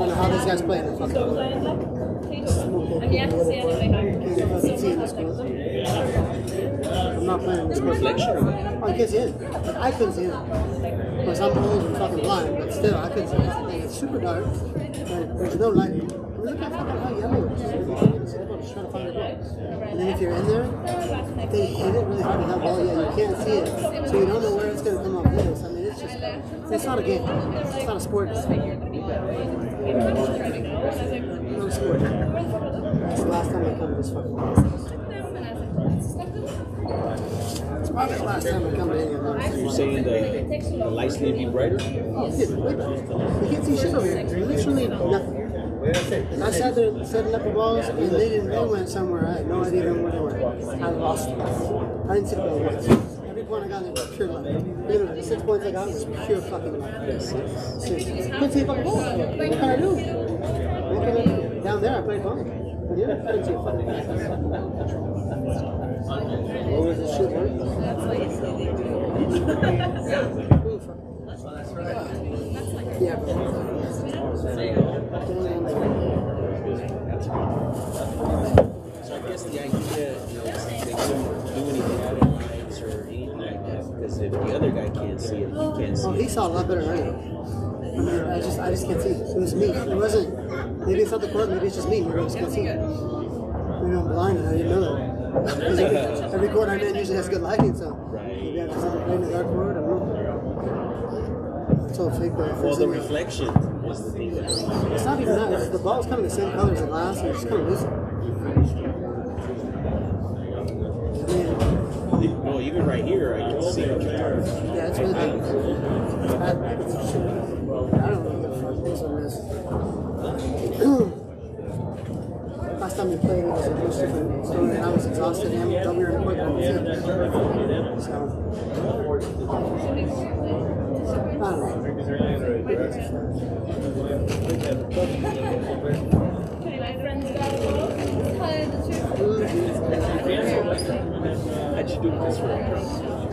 don't know how these guys play in the fucking world. And you have see anyway. Can't see in. I'm not playing in this court. Reflection? Oh, I can't see it. I couldn't see it. Because I'm old and fucking blind, but still, I couldn't see anything. It's super dark. and There's no lighting. I mean, look how fucking how yellow it is. You can't even see the ball, just trying to find the ball. And then if you're in there, they hit it really hard with that ball. Yeah, you can't see it. So you don't know where it's going to come off this. I mean, it's just, it's not a game. It's not a sport. The last time I come this fucking. You're saying the, the lights need to be brighter? Oh, shit, wait. You can't see shit over here. Literally nothing. I sat there setting up the balls, and they didn't. They went somewhere. I had no idea where they were. I lost them. I didn't see the ball once. Every point I got, it was pure luck. Literally, the six points I got was pure fucking luck. Seriously. Couldn't see a fucking ball. What can I do? What can I do? Down there, I played fine. But here, I couldn't see a fucking ball. What was the shit work? Yeah, bro. So I guess the idea, you know, is they couldn't do anything out of lines or anything like that because if the other guy can't see it, he can't see he it. saw a lot better than I mean, I just, I just can't see it. It was me. It wasn't. Maybe it's not the court. Maybe it's just me. Maybe I just can't see it. Maybe I'm blind and I didn't know that. every, court I'm in usually has good lighting, so maybe I just haven't played in the dark court. I don't know. It's all fake. But Well, the reflection is the thing that it's not even that. It's, the ball's kind of the same color as the glass, and it's just kind of loose. No, even right here, I can see what you're talking about. yeah, it's really big. I, I this. Last time we played, it was a much different story, and I was exhausted, and we were in by the So, I don't know. You do with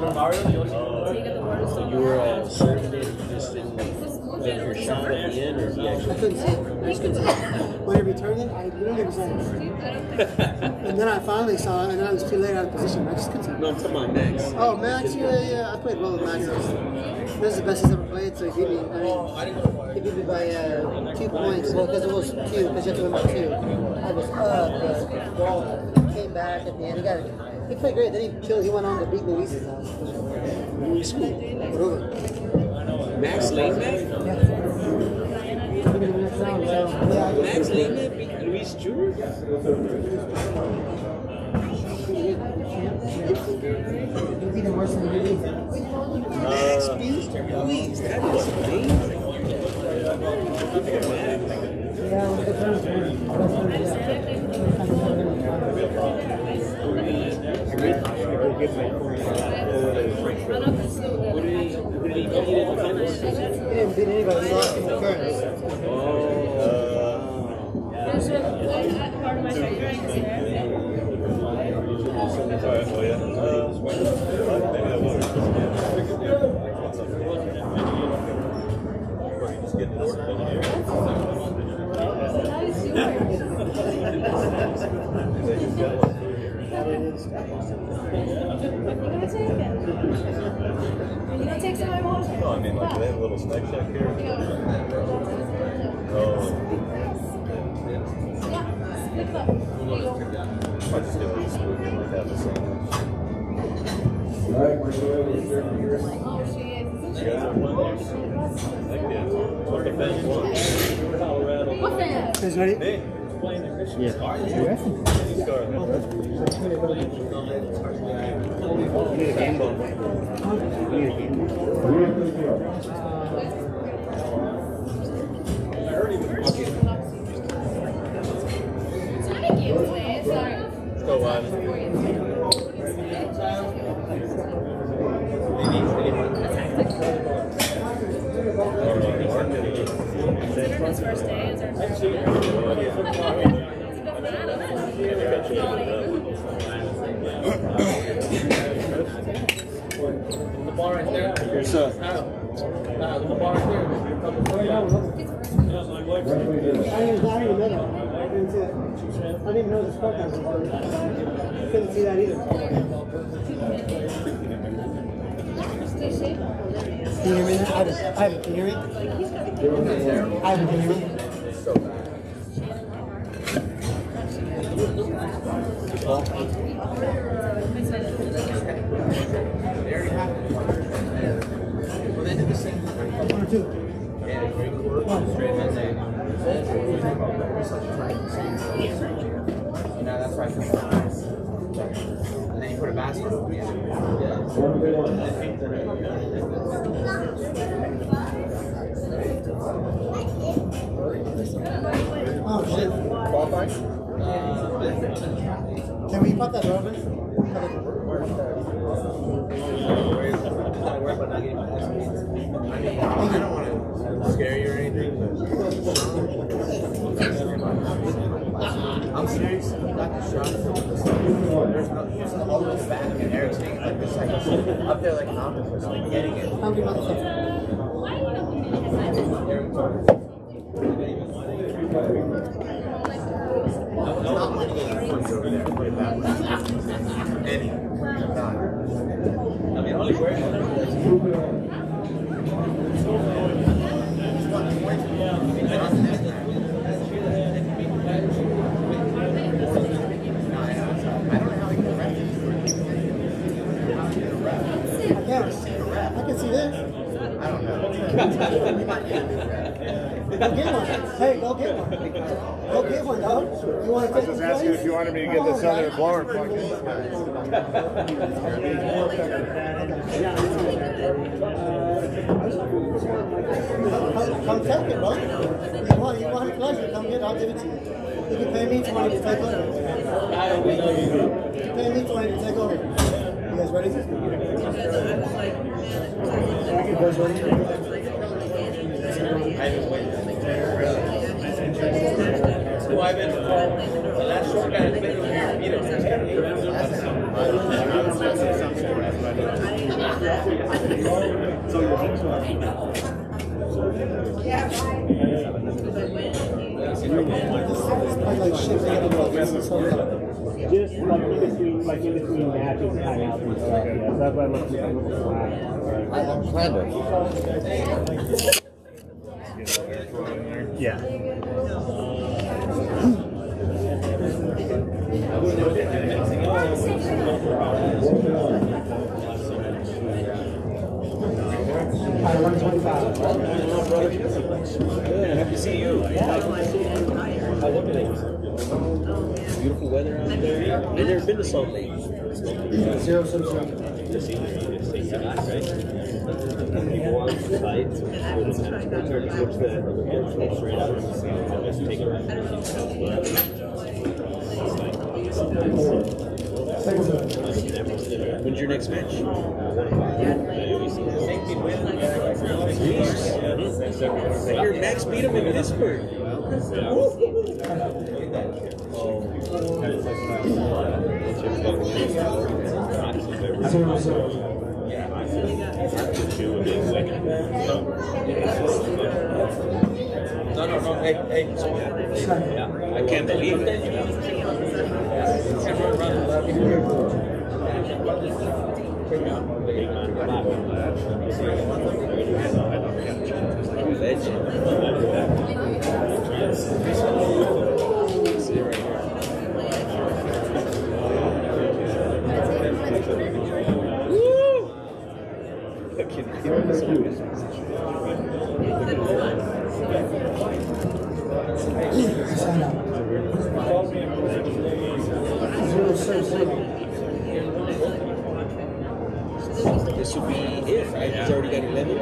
played better. So you were uh, serving it, you just didn't get your shot at the end, or you I actually couldn't see it. I just couldn't see it. When it returned it, I literally was like, and then I finally saw it, and then I was too late out of position. I just couldn't see it. No, I'm talking Max. Oh, Max, yeah, yeah, I played well with Max. This is the best he's ever played, so he beat me. I mean, he beat me by uh, two points. Well, because it was two, because you have to win by two. I was up, but came back at the end. He got. He played great. Then he chilled. He went on to beat Luis's house. Luis who? Ruben. Max back? Yeah. Give me the next round, so, yeah, I Max back beat Luis Jr.? You beat him worse than did. Max beat Luis. That is amazing. Good for Max. Yeah, He didn't beat anybody. Take some of my water. No, I mean, like, they have a little snack shack here. Oh, might just get these, we can like have a sandwich. Oh, she is. You guys have one? Thank you. What the fans? What fan? Guys ready? Okay, I didn't even know the count was on. Couldn't see that either. Can you hear me now? Ivan, Ivan, can you hear me? Ivan, can you hear me? Well, they did the same. One or two. Yeah, great. Straight man. You know, that's right. And then you put a basket over the end. Oh, shit. Can we pop that door open? Gotta worry about not getting my ass beat. I mean, I don't want to scare you or anything, but I'm serious. You got the shot. There's no, there's no all the way back and everything. Like it's like up there like an octopus, like getting it. Hungry motherfucker. Not money getting points over there. Put it that way. Any. None. I mean, only words. I can't. I can see this. I don't know. Go get one. Hey, go get one. Go get one, dog. You want to I take was this just asking place? if you wanted me to get this other blower plugged in. Come, come take it, bro. You want, you want a pleasure? Come get it. I'll give it to you. You can pay me twenty to take over. You can pay me twenty to take over. You guys ready? I. I good. Just like in between, like in between matches, and stuff. Yeah, so that's why I'm looking at the flag. To Salt Lake. Zero, zero. When's your next match? Max beat him in Pittsburgh. No, no, no, hey, hey. I can't believe that. You know? Legend. See right here. Woo! Fucking Sign up. Zero, six, zero. This would be it, right? He's already got 11.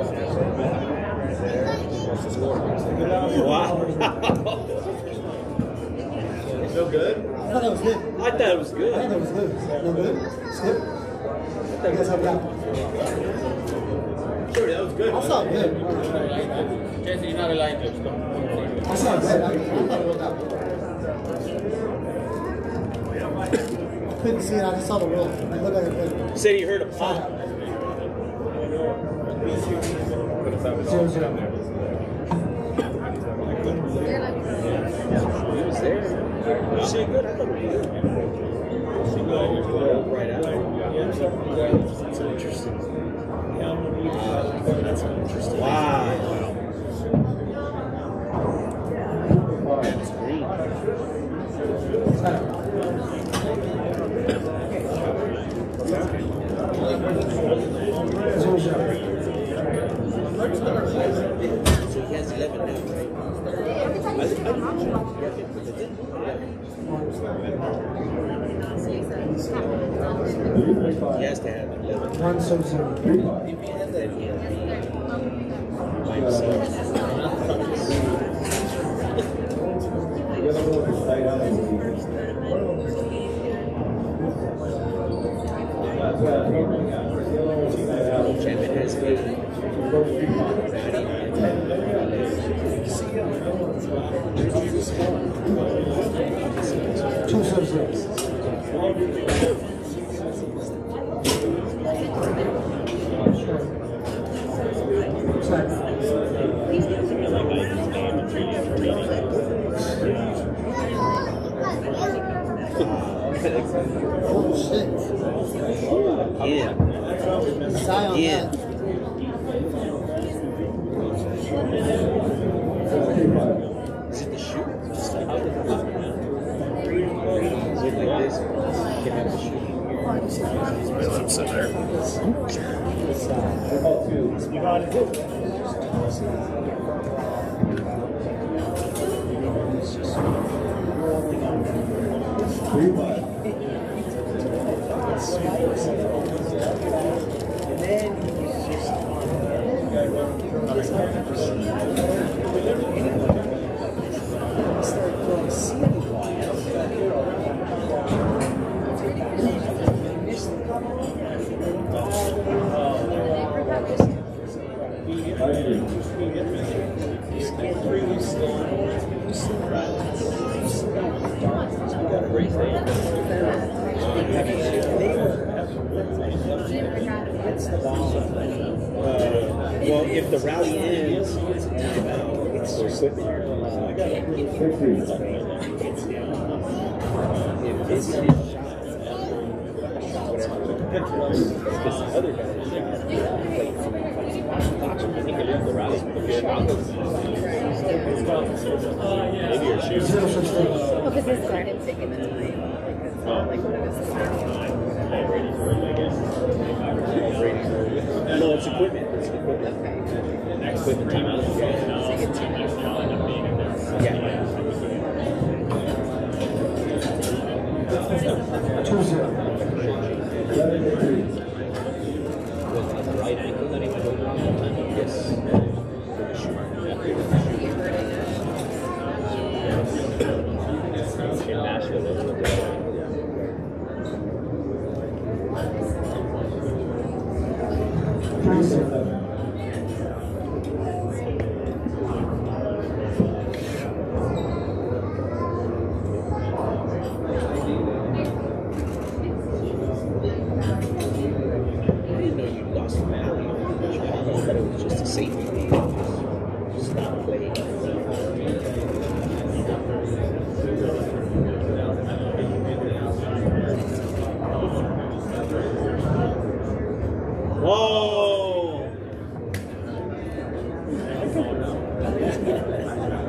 Wow. No good? I thought that was good. I thought it was I thought good. that was good. No good? Skip? You guys help out. Sure, that was good. I saw it good. Jesse, you're not allowed to. I saw it good. I, I thought it was. Couldn't see it. I just saw the roll. It looked like a good. Said he heard a pop. Zero zero. He was there. You see good? I thought it was good. Right out. That's interesting. That's interesting. Wow. That's green. Zero zero. So he has 11 now, right? I think I He has to have 11. One so. If he has that, Uh, well, the rally ends, it's a timeout. It's equipment. It's equipment. Equipment Sí.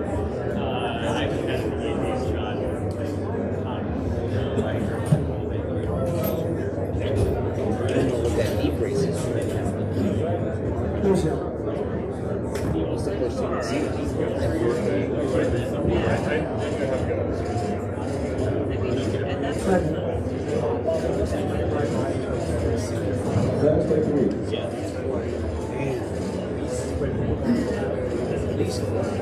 At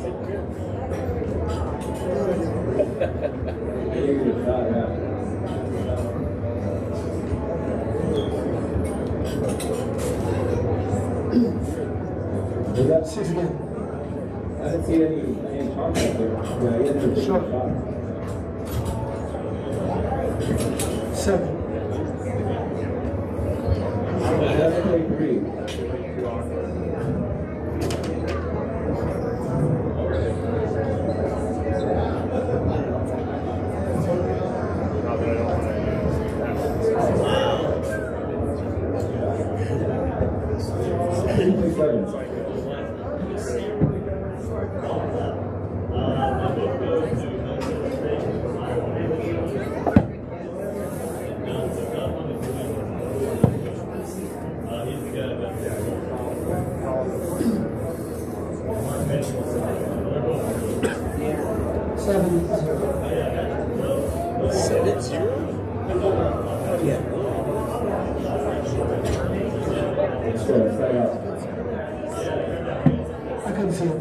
Again. I didn't see any, any charge there. Yeah, he had shot. Seven. Seven, eight, three. Seven. Seven zero. Seven zero. Yeah. Sure, straight out. I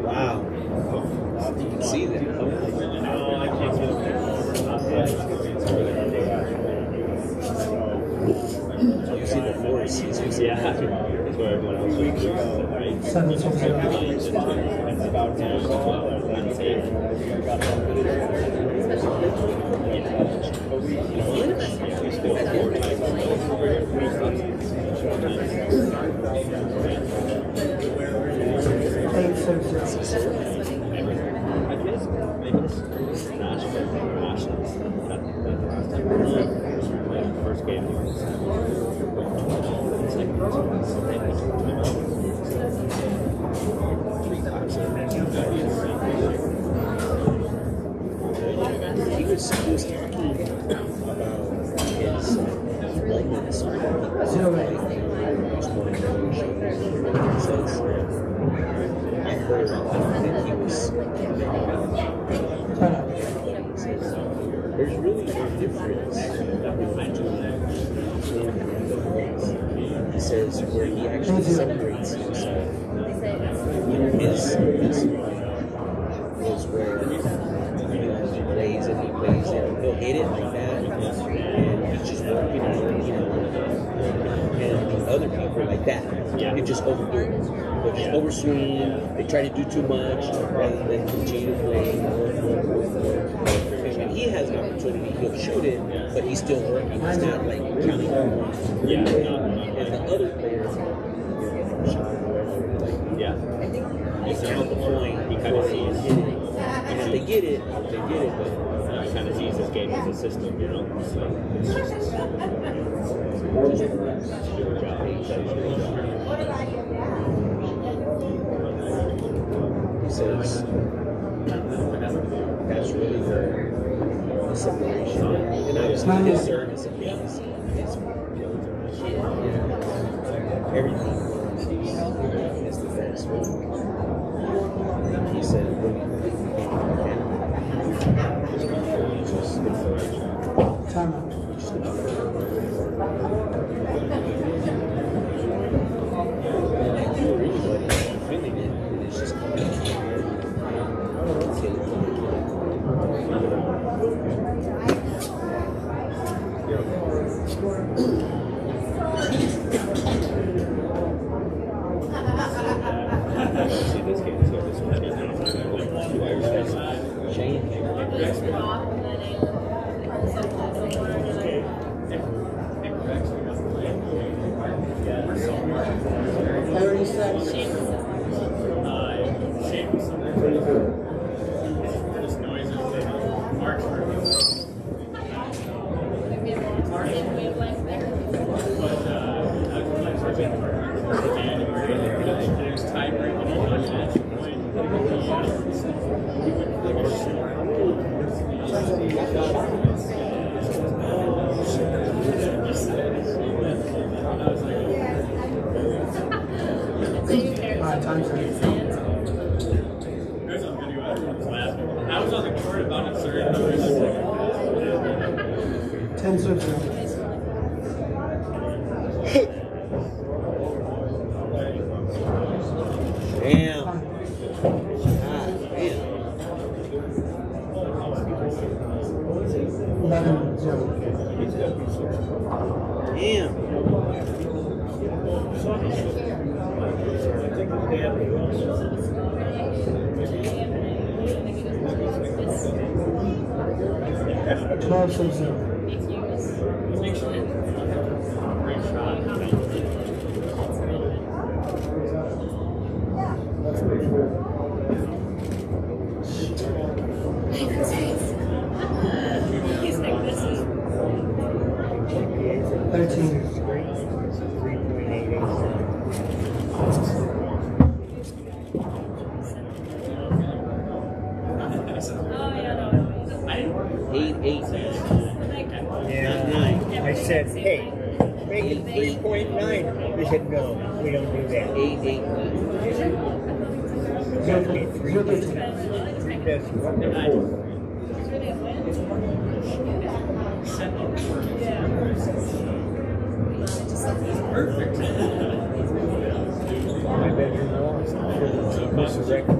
Wow. You can see that. No, I can't get You see the force. Yeah, that's where everyone else is. Seven six zero. It's about Eight zero zero. First game. He was, he was talking about his likeness. Zero eight. Says, I heard that he was. Ten up. There's really no difference. He says where he actually separates himself. His, his was where he lays it, he lays it, he'll hit it like that, and he's just working and working and the other people like that, Yeah. they just overdo it. They just overswing, they try to do too much rather than continue to. And he has an opportunity, he'll shoot it, but he's still working. He's not like counting points. Yeah, And the other players, yeah. they count the point He kind of sees, it. And if they get it, they get it, but he kind of sees this game as a system, you know. So it's just it's your job. That's your job. he says that's really separation. And his service his, his everything is the best. He said Time up. feeling it, and it's just this game, so this one is two hours fast. Shane. Thirty-six. Alright, time's up. I was on the court about a certain Left. Damn. Damn. Damn zero. He's like, this is Thirteen. Oh, yeah, no. Eight, eight. Yeah. Nine. I said, hey, make it 3.9. They said, no, we don't do that. Eight, digits. thirteen. That's my bedroom wall. The record.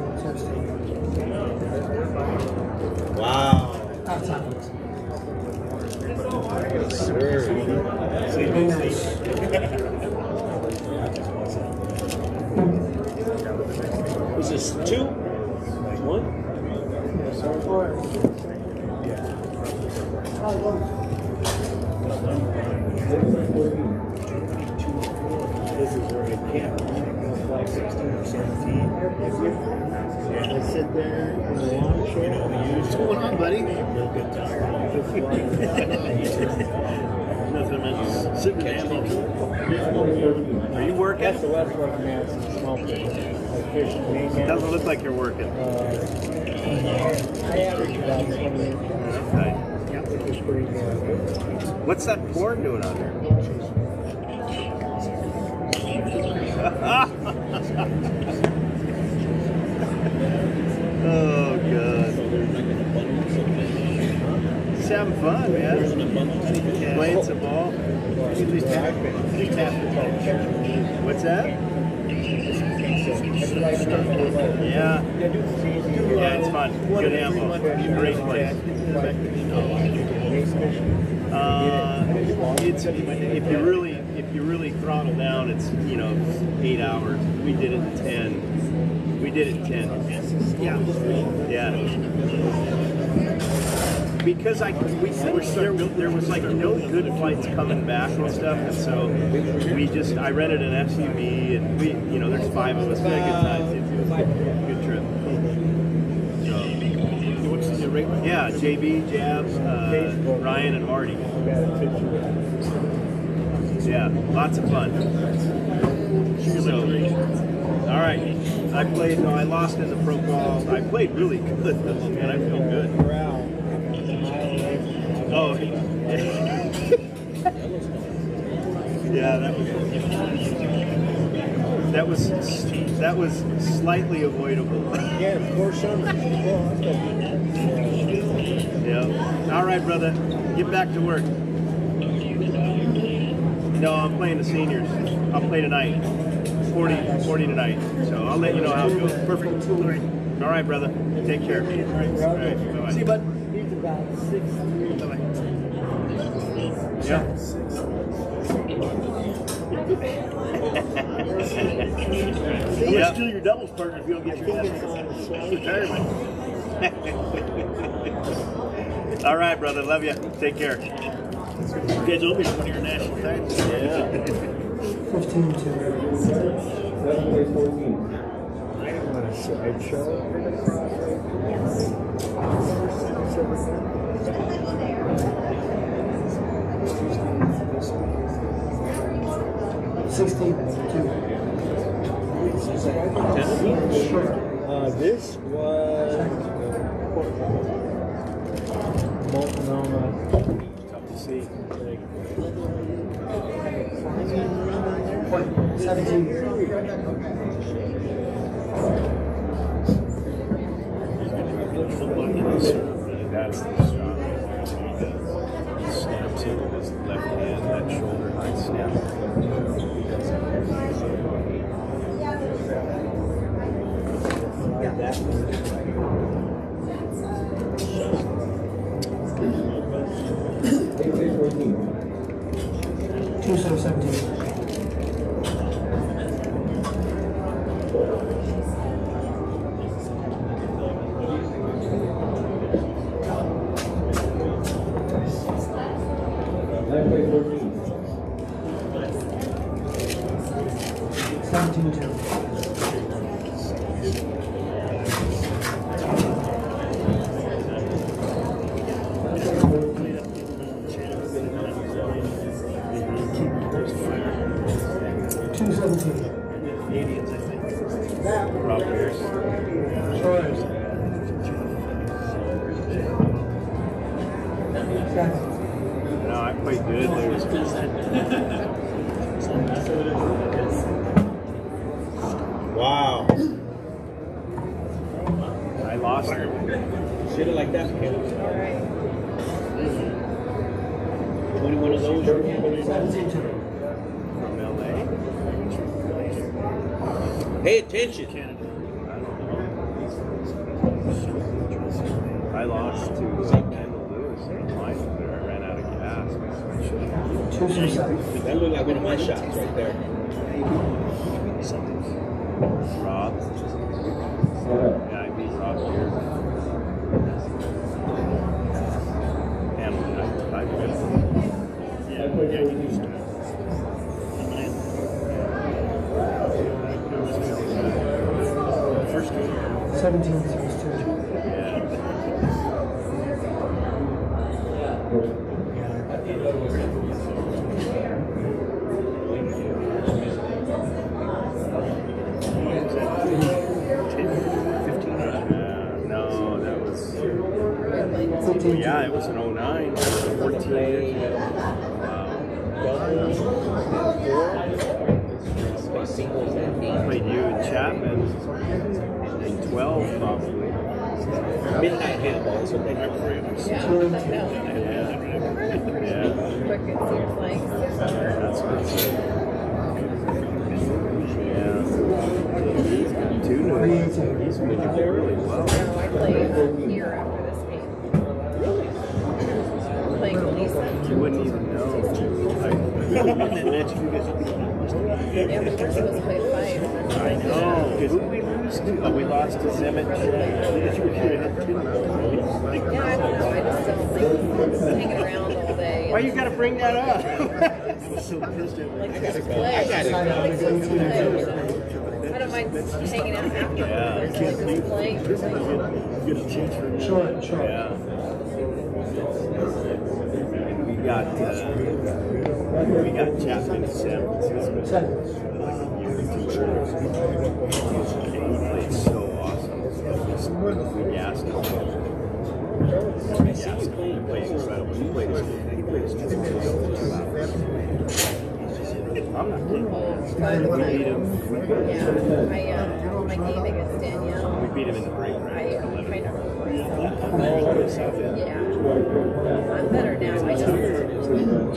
Nothing much. Sitting Are you working? That's the West Fork Madison small fish. Like fish and mainland. Doesn't look like you're working. I average about 20 inches. Okay. Which is pretty good. What's that porn doing out there? oh, God. Just having fun, man. Playing some ball. Just tap, just tap. What's that? Yeah. Yeah, it's fun. Good ammo. Great place. Uh, it's if you really if you really throttle down, it's you know eight hours. We did it in ten. We did it 10. Yeah. Yeah. Because I we were, there, there was like no good flights coming back and stuff, and so we just I rented an SUV and we you know there's five of us we had a good time. It was a good trip. What's the rate? Yeah, JB, Jabs, uh, Ryan, and Marty. I got a picture. Yeah, lots of fun. So, all right, I played. No, I lost in the pro ball. I played really good, though, man. I feel good. Oh, yeah, that was that was that was slightly avoidable. Yeah, four summers. Well, that's good. yeah. All right, brother, get back to work. No, I'm playing the seniors. I'll play tonight. 40, 40 tonight. So I'll let you know how it goes. Perfect. All right, All right brother. Take care. All right. See you, bud about six. Yeah. you yeah. steal your doubles partner if you don't get your retirement. All right, brother. Love you. Take care. You guys one of your national titles. Yeah. 14 a sideshow. Sixteen two. Uh, this was Multnomah. Tough to see. Two so That looked like one of my shots right there. Rob. Yeah, I beat Rob here. I, I Yeah, yeah, you used to. Seventeen six two. Yeah. Yeah, no, that was. Fifteen Yeah, it two. was an 09. 14 years ago. Play singles and I played you and Chapman in 12 probably. Midnight handball. That's what they call it. Two and two. Yeah. Yeah. Quick, it seems like. That's what it's Yeah. He's got two new Three ones. eighteen. He's been doing really well. No, I played here we're supposed to five. I know. Who did we lose to? Oh, we lost to Zimmett. Yeah, I don't know. I just don't like hanging around all day. Why you gotta bring that up? I was so pissed at Like me. just play. I like just play. I don't mind hanging out after. Yeah. There's like just playing. Get a change for me. Sure, sure. Yeah. We got uh, we got San Francisco. Played his. I'm not kidding. We beat him. Yeah, I uh, my game against Danielle. We beat him in the break. I Right? uh, kind of Yeah. yeah. I'm better now. I just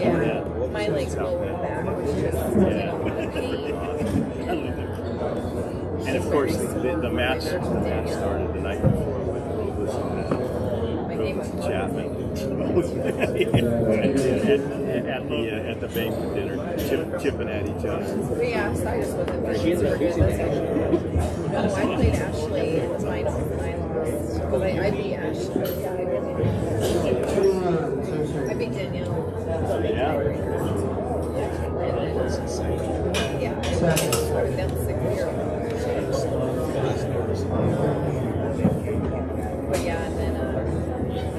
yeah. My like lower back was just you know pain. And of course, the, the, the match the match started the night before with Robles and My game was uh, Chapman. at, at, at the uh, at the banquet dinner, chip, chipping at each other. But yeah, so I just wasn't very good. No, I played Ashley in the finals and I lost. But I, I beat Ashley. Yeah, I did. I beat Danielle. Yeah. And then, yeah, I was down to six zero. But yeah, and then uh,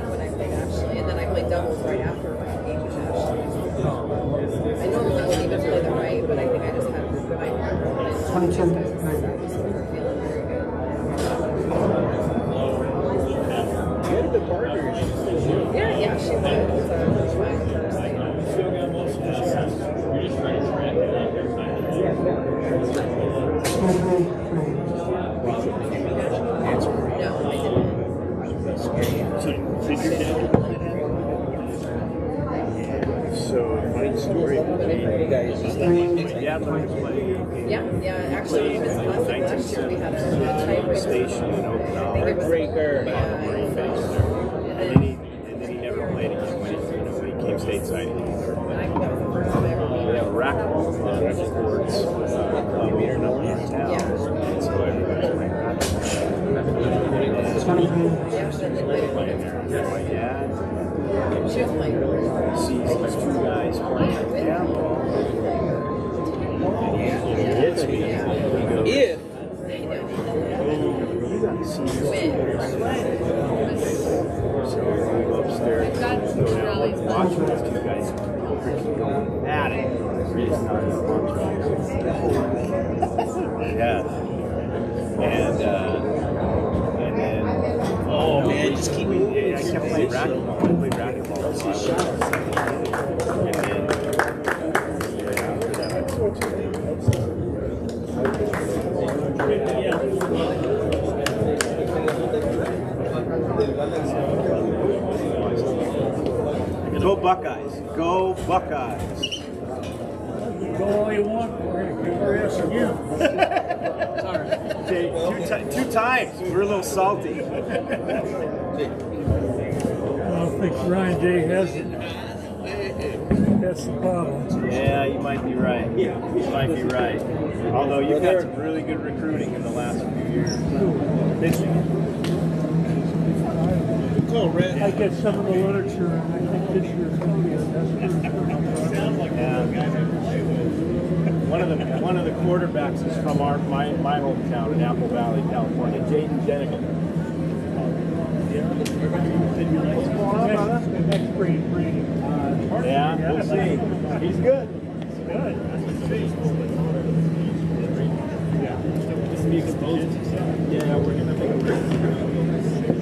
when I played Ashley, and then I played doubles right after my game with Ashley. I normally wouldn't even play the right, but I think I just had my opponent. 22. I just wasn't feeling very good. Good the partners. Yeah, yeah, she was. So it was fine. Thursday. No, I didn't. So, did your dad play that? So, funny story. You guys just Yeah, yeah. Actually, in Wisconsin last year we had a tiebreaker. station in Okinawa. I think Heartbreaker. Uh, uh, uh, yeah, where and then- her. And then he, and then he never played again when he, you know, when he came stateside. He never played. I got the. We have a racquetball club that supports uh, club in town. Yeah. So everybody's playing racquetball. Yeah, so they played Playing it. there. My dad She was playing sees these two guys playing gamble. And he hits me. He goes, If you gotta see these two guys playing. So we go upstairs, go down, watch those two guys freaking going at it. Really not as much. Yeah. And, uh, and then, oh just keep me. I kept playing racquetball. I played racquetball. So I was, and then, yeah, after that, I switched to Go Buckeyes! Go Buckeyes! Go all you want, we're gonna kick our ass again. Okay, two, two times. We're a little salty. I don't think Ryan Day has it. That's the problem. Yeah, you might be right. Yeah. You might be right. Although you've got some really good recruiting in the last few years. Michigan. I get some of the literature, and I think this year's gonna be a best Yeah. One of the one of the quarterbacks is from our my, my hometown in Apple Valley, California. Jaden Denigan. What's going on, brother? Next, next breed. Yeah, we'll see. He's good. He's Good. Yeah, we're gonna make